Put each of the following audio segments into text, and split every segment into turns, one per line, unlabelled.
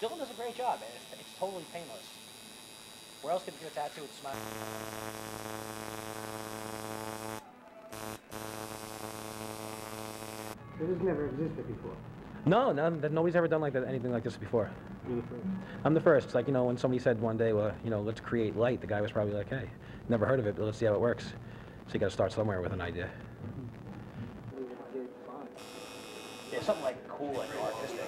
Dylan does a great job, and it's, it's totally painless. Where else can you get a tattoo with smile?
This has never existed before.
No, no, nobody's ever done like that, anything like this before.
You're the first.
I'm the first. It's like, you know, when somebody said one day, well, you know, let's create light, the guy was probably like, hey, never heard of it, but let's see how it works. So you got to start somewhere with an idea.
Yeah, something like cool and artistic.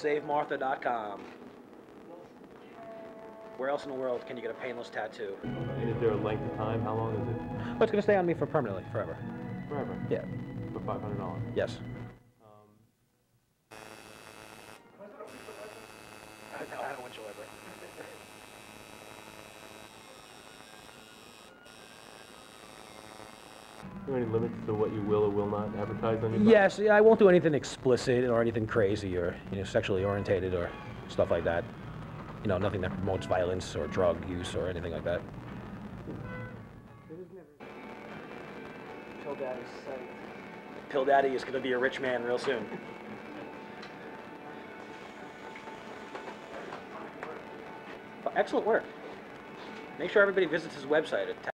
SaveMartha.com. Where else in the world can you get a painless tattoo?
And is there a length of time? How long is it?
But it's going to stay on me for permanently, forever.
Forever.
Yeah.
For five hundred dollars.
Yes.
Um,
No, I don't want you
there any limits to what you will or will not advertise on your?
Yes, yeah, I won't do anything explicit or anything crazy or you know sexually orientated or stuff like that. You know, nothing that promotes violence or drug use or anything like that.
This has never.
Pill Daddy's site.
Pill Daddy is going to be a rich man real soon. Excellent work. Make sure everybody visits his website at